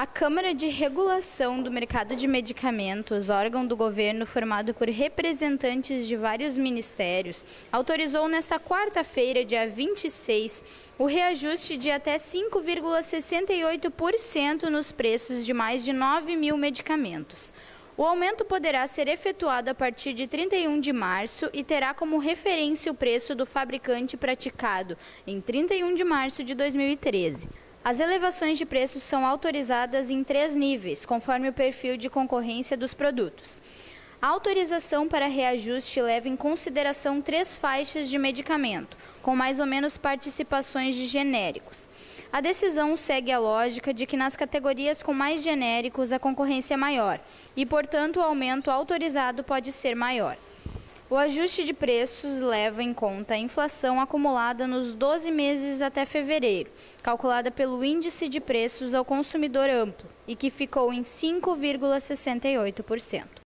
A Câmara de Regulação do Mercado de Medicamentos, órgão do governo formado por representantes de vários ministérios, autorizou nesta quarta-feira, dia 26, o reajuste de até 5,68% nos preços de mais de 9 mil medicamentos. O aumento poderá ser efetuado a partir de 31 de março e terá como referência o preço do fabricante praticado em 31 de março de 2013. As elevações de preços são autorizadas em três níveis, conforme o perfil de concorrência dos produtos. A autorização para reajuste leva em consideração três faixas de medicamento, com mais ou menos participações de genéricos. A decisão segue a lógica de que nas categorias com mais genéricos a concorrência é maior e, portanto, o aumento autorizado pode ser maior. O ajuste de preços leva em conta a inflação acumulada nos 12 meses até fevereiro, calculada pelo Índice de Preços ao Consumidor Amplo, e que ficou em 5,68%.